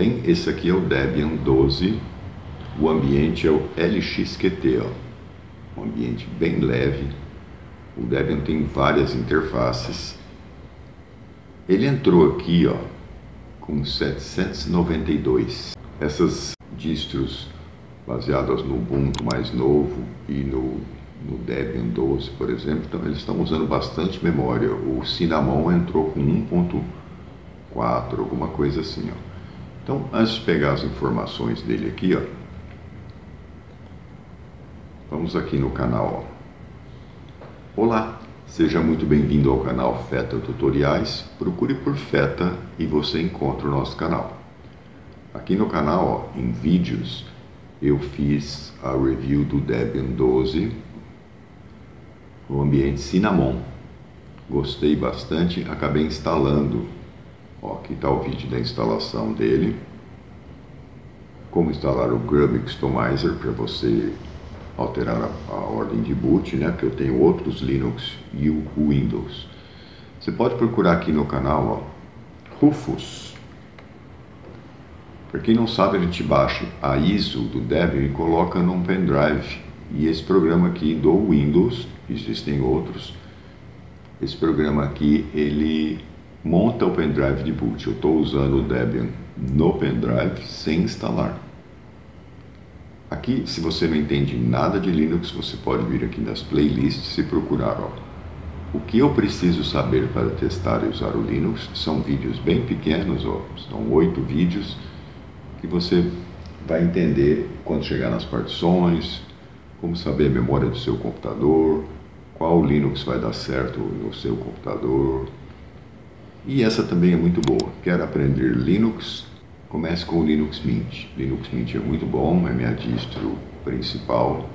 Bem, esse aqui é o Debian 12, o ambiente é o LXQT, ó. um ambiente bem leve. O Debian tem várias interfaces. Ele entrou aqui ó, com 792. Essas distros baseadas no Ubuntu mais novo e no, no Debian 12, por exemplo, então eles estão usando bastante memória. O Cinnamon entrou com 1.4, alguma coisa assim. Ó. Então, antes de pegar as informações dele aqui, ó, vamos aqui no canal. Ó. Olá, seja muito bem-vindo ao canal FETA Tutoriais. Procure por FETA e você encontra o nosso canal. Aqui no canal, ó, em vídeos, eu fiz a review do Debian 12 no ambiente Cinnamon. Gostei bastante, acabei instalando Ó, aqui está o vídeo da instalação dele. Como instalar o Grub Customizer para você alterar a, a, ordem de boot, né? Porque eu tenho outros Linux e o Windows. Você pode procurar aqui no canal, ó, Rufus. Para quem não sabe, a gente baixa a ISO do Debian e coloca num pendrive. E esse programa aqui do Windows, existem outros, esse programa aqui, ele monta o pendrive de boot. Eu estou usando o Debian no pendrive sem instalar. Aqui, se você não entende nada de Linux, você pode vir aqui nas playlists e procurar. Ó, o que eu preciso saber para testar e usar o Linux são vídeos bem pequenos, ó, são oito vídeos que você vai entender quando chegar nas partições, como saber a memória do seu computador, qual Linux vai dar certo no seu computador, e essa também é muito boa. Quer aprender Linux? Comece com o Linux Mint. Linux Mint é muito bom, é minha distro principal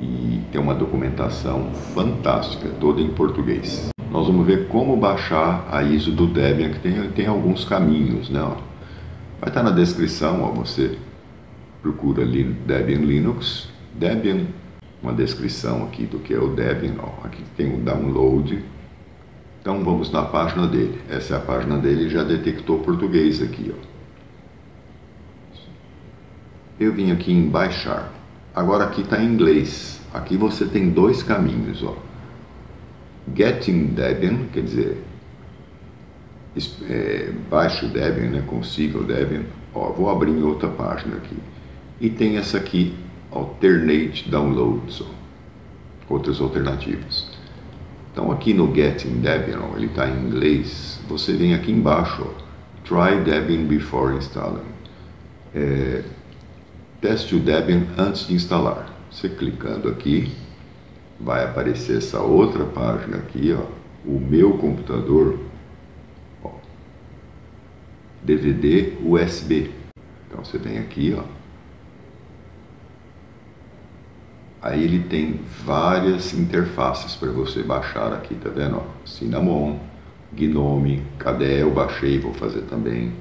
e tem uma documentação fantástica, toda em português. Nós vamos ver como baixar a ISO do Debian, que tem, tem alguns caminhos, né? Vai estar na descrição, ó, você procura ali Debian Linux, Debian, uma descrição aqui do que é o Debian, ó, aqui tem o download, então vamos na página dele. Essa é a página dele, já detectou português aqui. Ó. Eu vim aqui em baixar. Agora aqui está em inglês. Aqui você tem dois caminhos. Ó. Getting Debian, quer dizer, é, baixe o Debian, né, consiga o Debian. Ó, vou abrir em outra página aqui. E tem essa aqui, Alternate Downloads. Ó. Outras alternativas. Então aqui no Getting Debian, ele está em inglês, você vem aqui embaixo, Try Debian before installing. É, teste o Debian antes de instalar. Você clicando aqui, vai aparecer essa outra página aqui, ó, o meu computador, ó, DVD USB. Então você vem aqui, ó, Aí ele tem várias interfaces para você baixar aqui, tá vendo? Cinnamon, Gnome, KDE eu baixei, vou fazer também,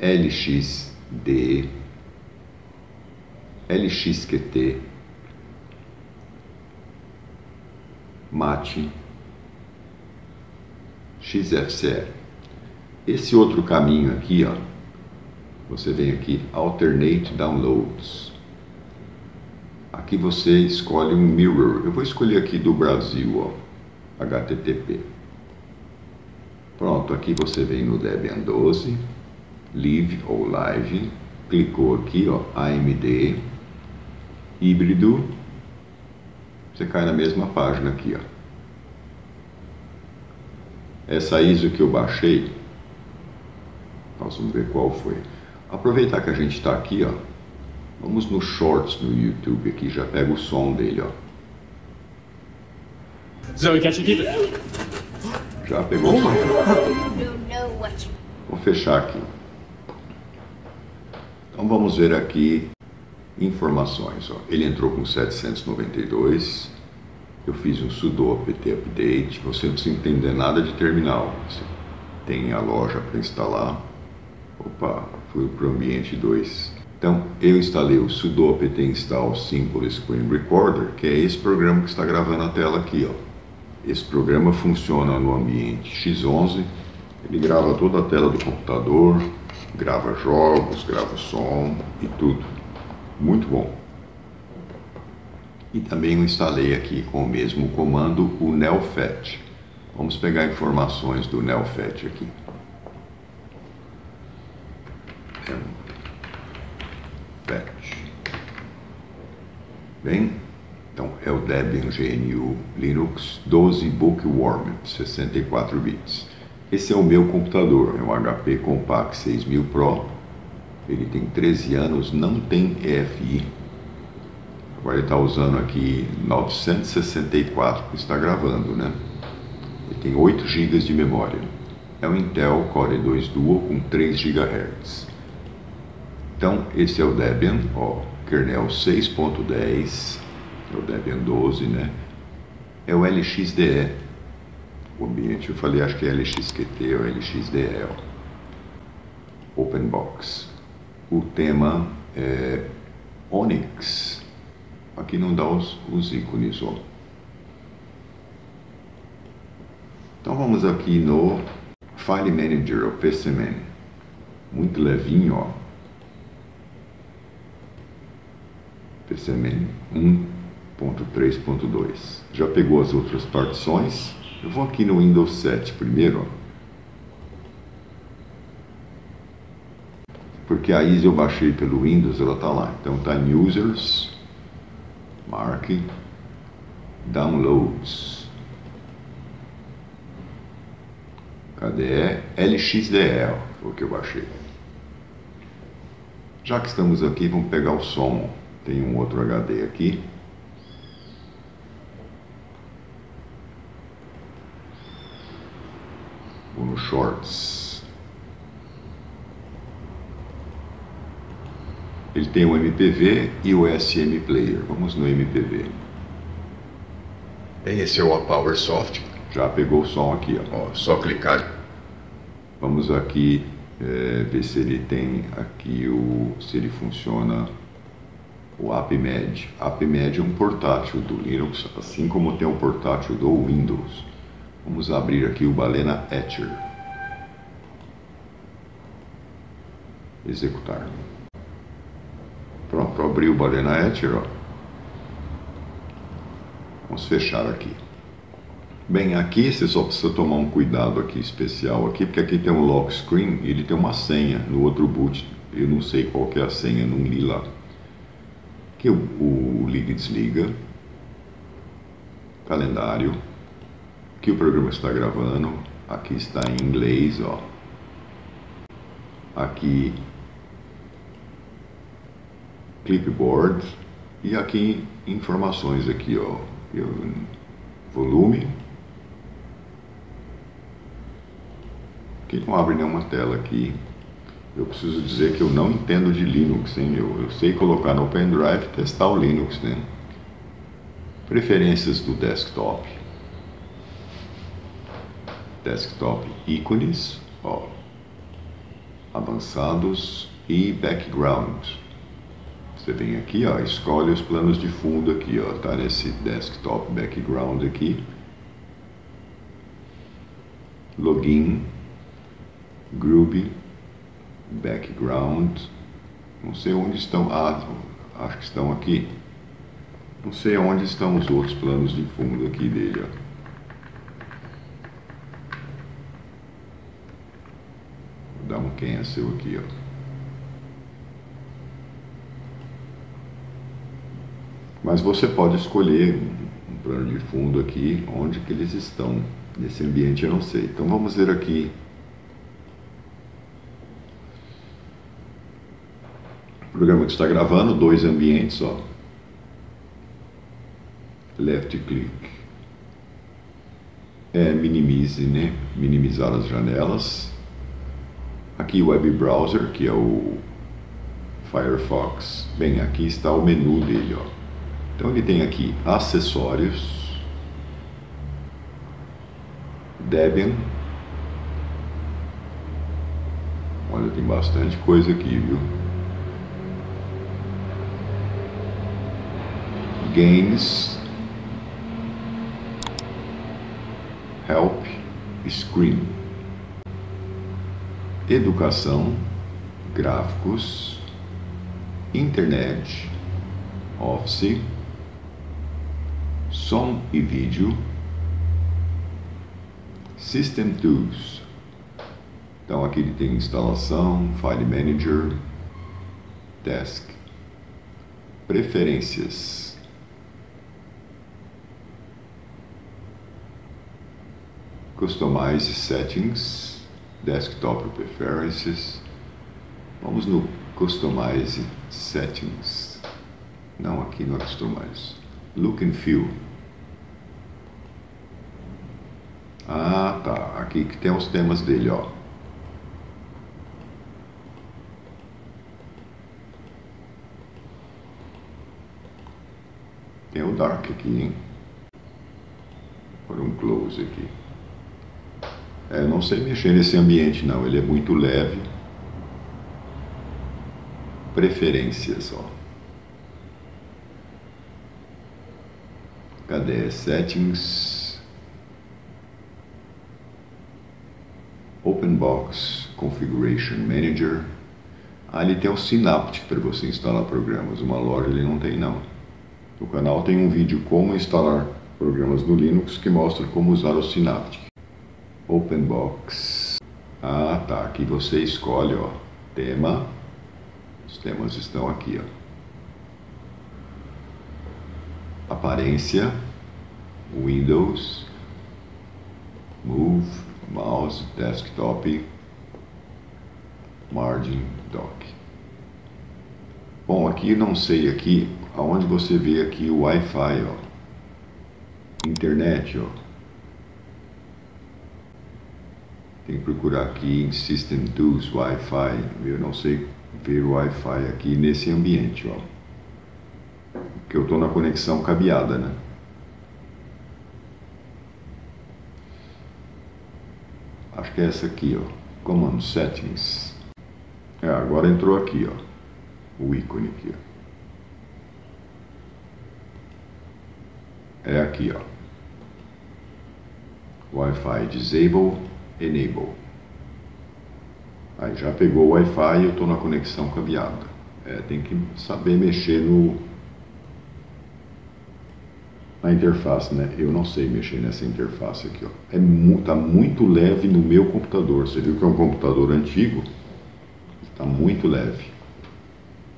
LXD, LXQT, MAT, XFCE. Esse outro caminho aqui, ó, você vem aqui, Alternate Downloads. Aqui você escolhe um mirror. Eu vou escolher aqui do Brasil, ó, HTTP. Pronto, aqui você vem no Debian 12, Live ou Live, clicou aqui, ó, AMD, híbrido, você cai na mesma página aqui, ó. Essa ISO que eu baixei, nós vamos ver qual foi. Aproveitar que a gente está aqui, ó, Vamos no Shorts no YouTube aqui, já pega o som dele, ó. Zoe, catch keep it. Já pegou o som. Vou fechar aqui. Então vamos ver aqui informações. Ó. Ele entrou com 792. Eu fiz um sudo apt update. Você não precisa entender nada de terminal. Você tem a loja para instalar. Opa, fui para o ambiente 2. Então, eu instalei o sudo apt install simple screen recorder, que é esse programa que está gravando a tela aqui, ó. Esse programa funciona no ambiente X11, ele grava toda a tela do computador, grava jogos, grava som e tudo. Muito bom. E também eu instalei aqui com o mesmo comando o NeoFet. Vamos pegar informações do NeoFet aqui. Fetch. Bem, então é o Debian GNU Linux 12 Bookworm 64 bits. Esse é o meu computador, é um HP Compaq 6000 Pro. Ele tem 13 anos, não tem EFI. Agora ele está usando aqui 964 que está gravando, né? Ele tem 8 GB de memória. É um Intel Core 2 Duo com 3 GHz. Então, esse é o Debian, ó, kernel 6.10, é o Debian 12, né? É o LXDE, o ambiente, eu falei, acho que é LXQT ou LXDE. OpenBox. O tema é Onyx. Aqui não dá os, os ícones, ó. Então vamos aqui no File Manager, o PCMan. Muito levinho, ó. PCMan 1.3.2. Já pegou as outras partições? Eu vou aqui no Windows 7 primeiro, porque a ISO eu baixei pelo Windows, ela está lá. Então está em Users, Mark, Downloads. Cadê? LXDE, foi o que eu baixei. Já que estamos aqui, vamos pegar o som. Tem um outro HD aqui. no Shorts. Ele tem o MPV e o SM Player. Vamos no MPV. Esse é o PowerSoft. Já pegou o som aqui, ó. ó só clicar. Vamos aqui é, ver se ele tem aqui o se ele funciona o AppMed. AppMed é um portátil do Linux, assim como tem o portátil do Windows. Vamos abrir aqui o Balena Etcher. Executar. Pronto, abriu o Balena Etcher, ó. Vamos fechar aqui. Bem, aqui você só precisa tomar um cuidado aqui especial aqui, porque aqui tem um lock screen e ele tem uma senha no outro boot. Eu não sei qual é a senha, não li lá. Aqui o, o liga e desliga. Calendário que o programa está gravando. Aqui está em inglês, ó. Aqui clipboard e aqui informações aqui, ó. Eu, volume. Aqui não abre nenhuma tela aqui. Eu preciso dizer que eu não entendo de Linux, hein? Eu, eu sei colocar no pendrive e testar o Linux, né? Preferências do desktop desktop ícones, ó, avançados e background. Você vem aqui, ó, escolhe os planos de fundo aqui, ó, tá nesse desktop background aqui. Login, Groovy, background. Não sei onde estão, ah, acho que estão aqui. Não sei onde estão os outros planos de fundo aqui dele, ó. dá um cancel aqui, ó. Mas você pode escolher um plano de fundo aqui, onde que eles estão. Nesse ambiente eu não sei. Então vamos ver aqui. O programa que está gravando, dois ambientes, ó. Left click. É, minimize, né? Minimizar as janelas. Aqui o web browser, que é o Firefox. Bem, aqui está o menu dele, ó. Então ele tem aqui acessórios, Debian. Olha, tem bastante coisa aqui, viu? Games, Help, Screen educação, gráficos, internet, Office, som e vídeo, System Tools. Então aqui ele tem instalação, File Manager, Desk, Preferências. Customize Settings, Desktop Preferences. Vamos no Customize Settings. Não, aqui no Customize. Look and Feel. Ah, tá. Aqui que tem os temas dele, ó. Tem o Dark aqui, hein? Por um close aqui. É, não sei mexer nesse ambiente, não. Ele é muito leve. Preferências, ó. Cadê? Settings. Open Box Configuration Manager. Ah, ele tem o Synaptic para você instalar programas. Uma loja ele não tem, não. No canal tem um vídeo como instalar programas no Linux que mostra como usar o Synaptic. Open Box. Ah, tá. Aqui você escolhe, ó, tema. Os temas estão aqui, ó. aparência, Windows, Move, Mouse, Desktop, Margin, Dock. Bom, aqui não sei aqui aonde você vê aqui o Wi-Fi, ó. Internet, ó. Tem que procurar aqui em System Tools Wi-Fi. Eu não sei ver Wi-Fi aqui nesse ambiente, ó que eu estou na conexão cabeada, né? Acho que é essa aqui, ó. Comando Settings. É, agora entrou aqui, ó. O ícone aqui, ó. É aqui, ó. Wi-Fi Disable, Enable. Aí já pegou o Wi-Fi e eu estou na conexão cabeada. É, tem que saber mexer no, na interface, né? Eu não sei mexer nessa interface aqui, ó. É mu tá muito leve no meu computador. Você viu que é um computador antigo? Está muito leve.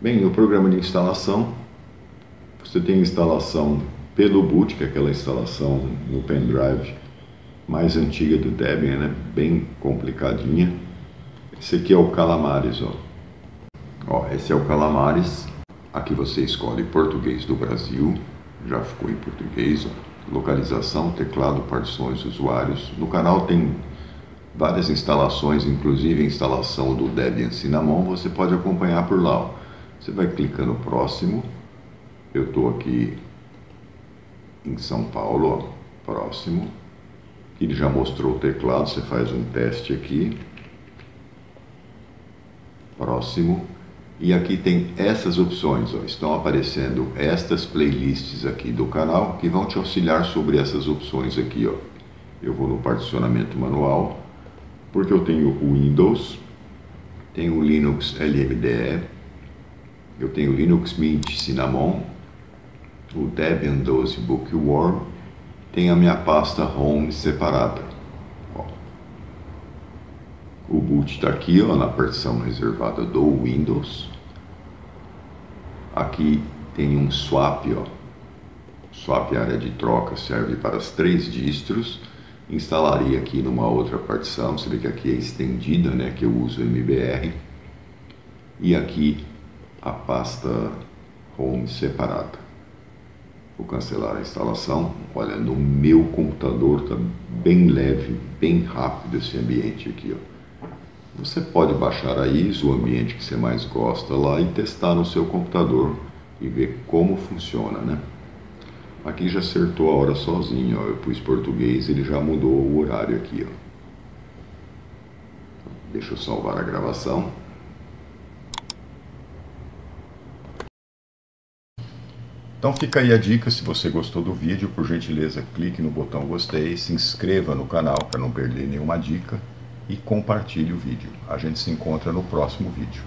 Bem, no programa de instalação, você tem instalação pelo boot, que é aquela instalação no pendrive mais antiga do Debian, né? Bem complicadinha. Esse aqui é o Calamares, ó. Ó, esse é o Calamares. Aqui você escolhe português do Brasil já ficou em português, ó. localização, teclado, partições, usuários. No canal tem várias instalações, inclusive a instalação do Debian Cinnamon, você pode acompanhar por lá. Ó. Você vai clicando próximo, eu estou aqui em São Paulo, ó, próximo. Ele já mostrou o teclado, você faz um teste aqui. Próximo. E aqui tem essas opções, ó, estão aparecendo estas playlists aqui do canal que vão te auxiliar sobre essas opções aqui. Ó. Eu vou no particionamento manual, porque eu tenho o Windows, tenho o Linux LMDE, eu tenho o Linux Mint Cinnamon, o Debian 12 Bookworm, tem a minha pasta Home separada. Ó. O boot está aqui ó, na partição reservada do Windows. Aqui tem um swap, ó. Swap área de troca serve para as três distros. Instalaria aqui numa outra partição, você vê que aqui é estendida, né, que eu uso MBR. E aqui a pasta Home separada. Vou cancelar a instalação. Olha, no meu computador está bem leve, bem rápido esse ambiente aqui, ó. Você pode baixar a ISO, o ambiente que você mais gosta lá e testar no seu computador e ver como funciona, né? Aqui já acertou a hora sozinho, ó. eu pus português, ele já mudou o horário aqui. Ó. Deixa eu salvar a gravação. Então fica aí a dica, se você gostou do vídeo, por gentileza clique no botão gostei, se inscreva no canal para não perder nenhuma dica e compartilhe o vídeo. A gente se encontra no próximo vídeo.